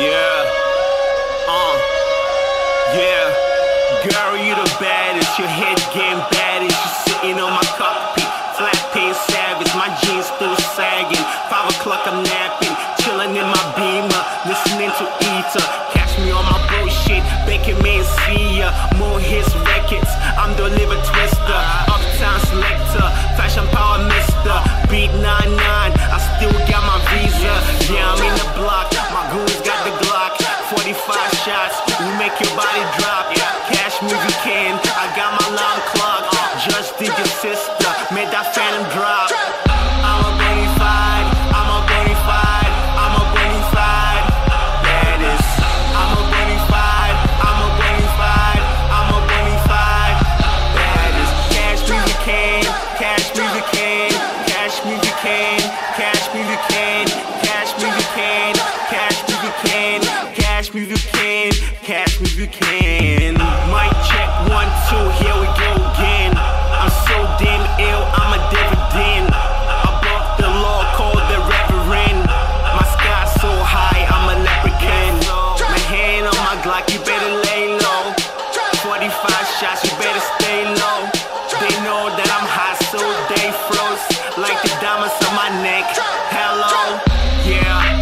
Yeah. Uh. Yeah. Girl, you the baddest. Your head game baddest. You sitting on my cockpit. Flat pants savage. My jeans still sagging. Five o'clock, I'm napping. Chilling in my beamer. Listening to Eater. Catch me on my bullshit. Baking man, see ya. More hits. Shots, we make your body drop. Cash music can, cash music can. Mic check one two, here we go again. I'm so damn ill, I'm a dividend. Above the law, called the reverend. My sky so high, I'm a leprechaun. My hand on my Glock, you better lay low. 45 shots, you better stay low. They know that I'm hot, so they froze like the diamonds on my neck. Hello, yeah,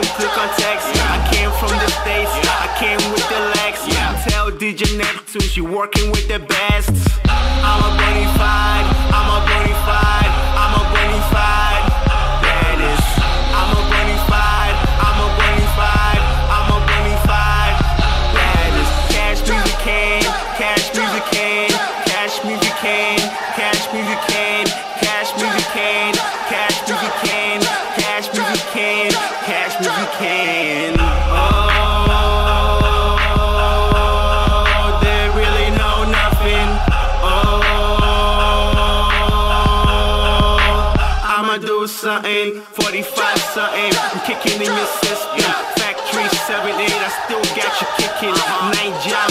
I came from the States, I came with the Lex. Tell DJ Neptune she working with the best. I'm a 85. Something. 45 something. I'm kicking in your system. Factory 7 8. I still got you kicking. Uh-huh. Nine job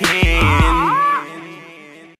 can,